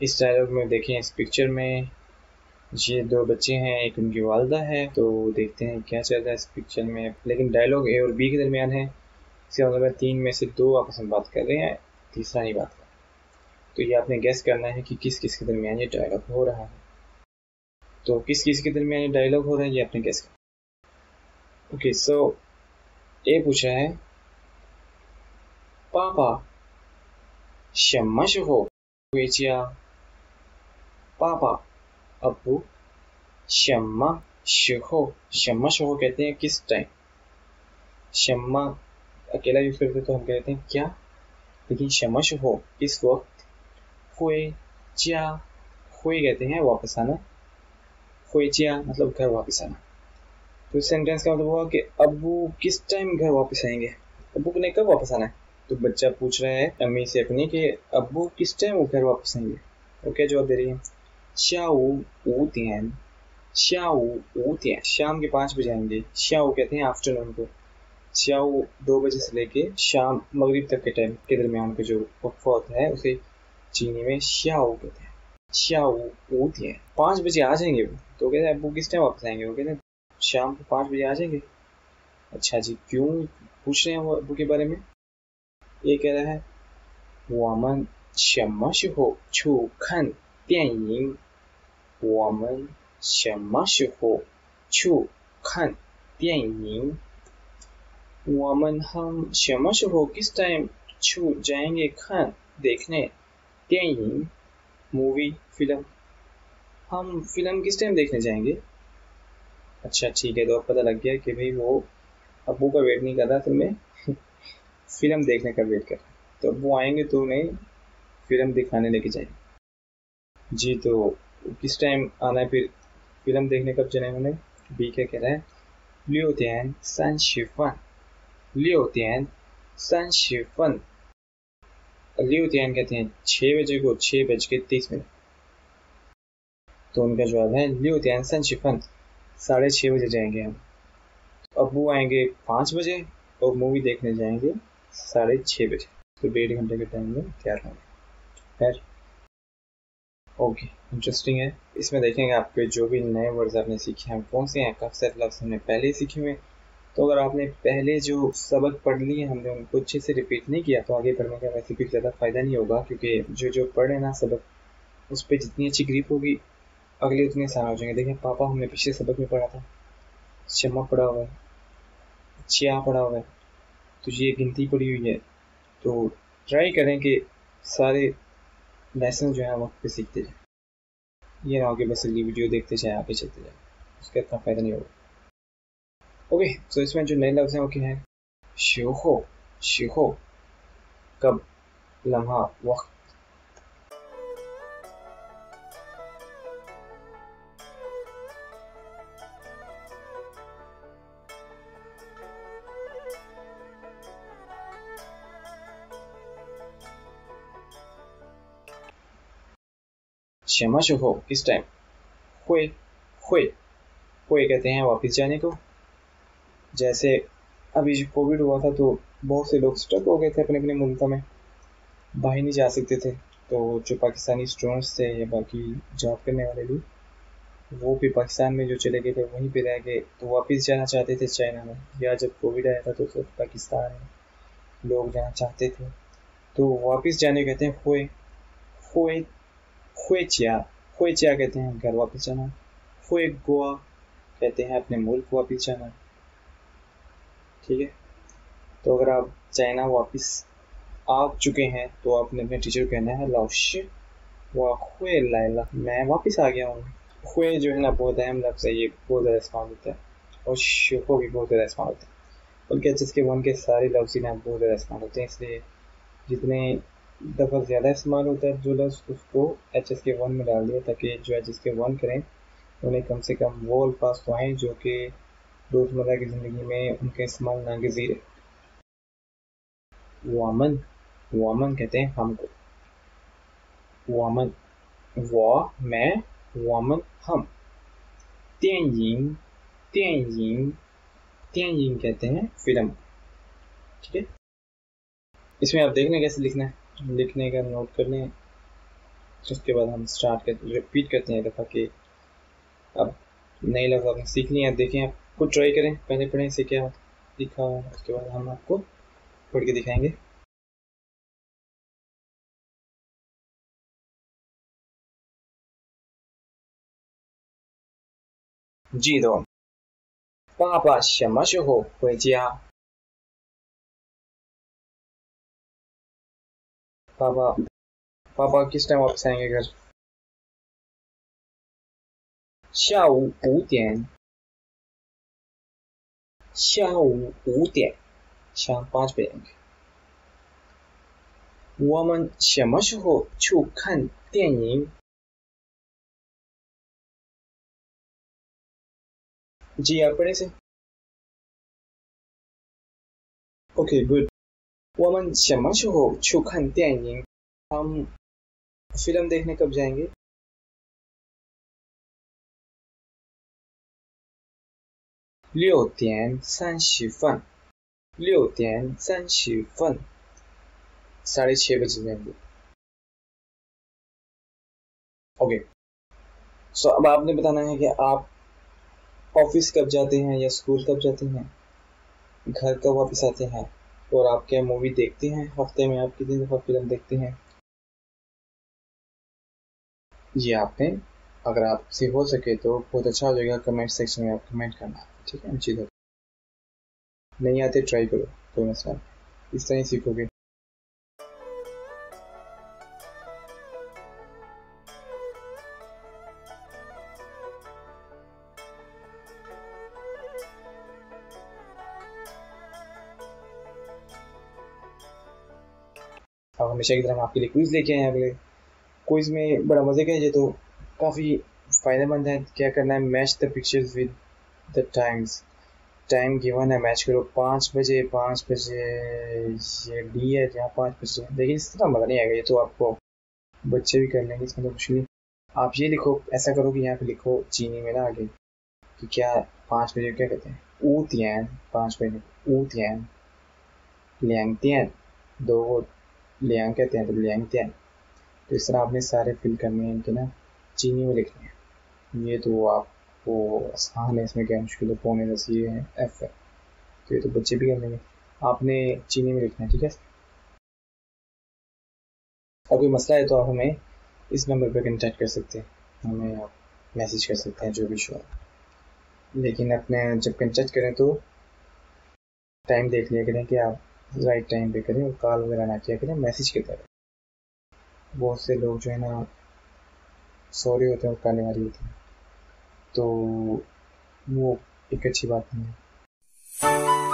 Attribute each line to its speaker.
Speaker 1: इस डायलॉग में देखें, इस पिक्चर में ये दो बच्चे हैं, एक उनकी वालदा है तो देखते हैं क्या चल रहा है इस पिक्चर में। लेकिन डायलॉग ए और बी के दरमियान है। इसके मतलब तीन में से दो आपस में बात कर रहे हैं, तीसरा नहीं बात कर तो ये आपने गैस करना है कि किस किस के दरमियान ये डायलॉग हो रहा है। तो किस किस के दरमियान ये डायलॉग हो रहा है, ये आपने गैस करना ओके सो ए पूछा है, पापा शमश हो बेचिया पापा। अबू शम्मा शेखो शम्मा शखो कहते हैं किस टाइम शम्मा, अकेला यूज़ करते तो हम कहते हैं क्या? लेकिन शमश हो किस वक्त? खोए, चिया, खोए कहते हैं वापस आना। खोए, चिया मतलब घर वापस आना। तो इस सेंटेंस का मतलब हुआ कि अबू किस टाइम घर वापस आएँगे? अबू ने कब वापस आना है। तो बच्चा पूछ रहा है अम्मी से अपनी कि अबू किस टाइम वो घर वापस आएँगे? ओके जवाब दे रही है? शाऊ ऊ तियन शाऊ ऊ तियन शाम के पाँच बजे आएंगे शाऊ कहते हैं आफ्टरनून को शाऊ दो बजे से लेके शाम मगरिब तक के टाइम के दरमियान का जो वक्फा होता है उसे चीनी में शाऊ कहते हैं शाऊ ऊ तियन पाँच बजे आ जाएंगे वो तो कहते हैं अब्बू किस टाइम वापस आएंगे वो कहते हैं शाम को पाँच बजे आ जाएंगे अच्छा जी क्यों पूछ रहे हैं वो अब्बू के बारे में ये कह रहा है 我们什么时候去看 电影？我们什么时候去看电影？我们हम 什么时候 किस टाइम 去 जाएंगे खान देखने 电影 मूवी फिल्म हम फिल्म किस टाइम देखने जाएंगे अच्छा ठीक है तो अब पता लग गया कि भाई वो अबू का वेट नहीं कर रहा फिर मैं फिल्म देखने का वेट कर तो वो आएंगे तो उन्हें फिल्म दिखाने लेके जाएंगे जी तो किस टाइम आना है फिर फ़िल्म देखने कब जाना है बी क्या कह रहा है? लियो त्यान सान शिफन लियो त्यान सान शिफन लियो त्यान कहते हैं छः बजे को छः बज के तीस मिनट. तो उनका जवाब है लियो त्यान सान शिफन साढ़े छः बजे जाएँगे हम. अब वो आएँगे पाँच बजे और मूवी देखने जाएँगे साढ़े छः बजे. तो डेढ़ घंटे के टाइम में तैयार होंगे. खैर ओके इंटरेस्टिंग है। इसमें देखेंगे आपके जो भी नए वर्ड्स आपने सीखे हैं, कौन से हैं? काफ़ी सारे लफ्ज़ हमने पहले ही सीखे हुए तो अगर आपने पहले जो सबक पढ़ लिए हमने उनको अच्छे से रिपीट नहीं किया तो आगे पढ़ने का वैसे कुछ ज़्यादा फ़ायदा नहीं होगा, क्योंकि जो जो पढ़े ना सबक, उस पर जितनी अच्छी ग्रीप होगी, अगले उतने आसान हो जाएँगे। देखिए, पापा हमने पिछले सबक में पढ़ा था। शमा पढ़ा हुआ है। चिया पढ़ा हुआ है। तो ये गिनती पड़ी हुई है। तो ट्राई करें कि सारे लेसन जो है वक्त पे सीखते जाए ये ना हो कि बस अगली वीडियो देखते जाए, आगे चलते जाए। उसका इतना फ़ायदा नहीं होगा। ओके तो इसमें जो नए लफ्ज़ हैं वो क्या है? शेखो शेखो कब, लम्हा, वक्त। क्षमा हो किस टाइम हुए हुए हुए कहते हैं वापस जाने को। जैसे अभी जो कोविड हुआ था तो बहुत से लोग स्टक हो गए थे अपने अपने मुल्क में। बाहर नहीं जा सकते थे। तो जो पाकिस्तानी स्टूडेंट्स थे या बाकी जॉब करने वाले भी, वो भी पाकिस्तान में जो चले गए थे, वहीं पे रह गए। तो वापस जाना चाहते थे चाइना में। या जब कोविड आया था तो उस वक्त पाकिस्तान लोग जाना चाहते थे। तो वापस जाने कहते हैं हुए हुए हुएचिया हुएचिया कहते हैं घर वापस जाना। हुए गोवा कहते हैं अपने मुल्क वापस जाना। ठीक है? तो अगर आप चाइना वापस आ चुके हैं तो आपने अपने टीचर को कहना है लाउश वाह, हुए लाइला मैं वापस आ गया हूँ। हुए जो है ना, बहुत अहम लफ्ज़ है, ये बहुत ज़्यादा इस्तेमाल होता है। और शुको भी बहुत ज़्यादा इस्तेमाल होता है। बल्कि एच एस के वन के सारे लफ्ज़ ही ना, बहुत ज़्यादा इस्तेमाल होते हैं। इसलिए जितने दफ़ा ज़्यादा इस्तेमाल होता है जो लफ्ज़ उसको एच एस के वन में डाल दिया ताकि जो एच एस के वन करें, उन्हें कम से कम वो अल्फाज तो आएँ जो कि रोज़मर्रा की ज़िंदगी में उनके इस्तेमाल नागजीर है। वामन वामन कहते हैं हमको। वामन, वा, मैं, वामन, हम। तेयिंग तेयिंग तेयिंग कहते हैं फ़िल्म। ठीक है? इसमें आप देखना कैसे लिखना है। लिखने का नोट कर लें उसके बाद हम स्टार्ट करते रिपीट करते हैं दफ़ा कि अब नए लफ्ज़ आपने सीख लिए हैं देखें आप खुद ट्राई करें पहले पढ़ें से क्या लिखा हुआ है उसके बाद हम आपको पढ़ के दिखाएंगे जी तो पापा 什么时候回家 ？पापा पापा किस टाइम वापस आएंगे घर 下午五点，下午五点，下午八点。我们什么时候去看电影？जी आप पढ़े से ओके गुड 我们什么时候去看电影？हम फिल्म देखने कब जाएंगे 六点三十分，六点三十分，साढ़े छः बज जाएंगे ओके सो अब आपने बताना है कि आप ऑफिस कब जाते हैं या स्कूल कब जाते हैं घर कब वापस आते हैं और आप क्या मूवी देखते हैं, हफ़्ते में आप कितनी दफ़ा फ़िल्म देखते हैं। ये आपने अगर आपसे हो सके तो बहुत अच्छा हो जाएगा कमेंट सेक्शन में आप कमेंट करना, ठीक है? अच्छी तरह नहीं आते ट्राई करो, कोई मसला इस तरह सीखोगे। अब हमेशा की तरह हम आपके लिए क्विज़ लेके आए हैं अगले। क्विज़ में बड़ा मज़े का है तो काफ़ी फ़ायदेमंद है। क्या करना है? Match the pictures with the times time given है मैच करो। पाँच बजे पाँच बजे ये डी है, जहाँ पाँच बजे। देखिए इस तरह मज़ा नहीं आएगा, ये तो आपको बच्चे भी कर लेंगे, इसमें तो कुछ नहीं। आप ये लिखो, ऐसा करो कि यहाँ पे लिखो चीनी में ना आगे, कि क्या पाँच बजे क्या कहते हैं? ऊ तियन पाँच बजे। ऊ तियन लियांग तियन दो लियांग कहते हैं तो लियांग तियन तो इस तरह आपने सारे फिल करने हैं, इनके ना चीनी में लिखने हैं। ये तो आप वो आसान है, इसमें क्या मुश्किल है? पौने दस ये है एफ़ है। तो ये तो बच्चे भी कर लेंगे। आपने चीनी में लिखना है, ठीक है? और कोई मसला है तो आप हमें इस नंबर पर कंटेक्ट कर सकते हैं। हमें आप मैसेज कर सकते हैं, जो भी शो लेकिन अपने जब कंटेक्ट करें तो टाइम देख लिया करें कि आप राइट टाइम पे करें और कॉल वगैरह ना किया करें मैसेज की तरह बहुत से लोग जो है ना सॉरी होते हैं और काले वाली होती हैं। तो वो एक अच्छी बात नहीं है।